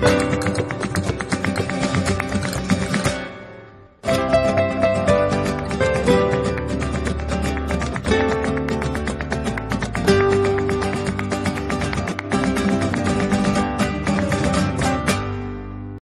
Bye.